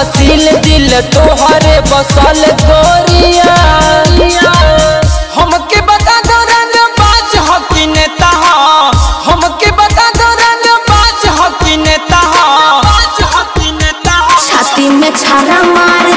बसील दिल तोहरे बसल गोरिया। हमके बता दो रंग बाज हकी नेता। हमके बता दो रंग बाज हकी नेता। छाती में छाला मार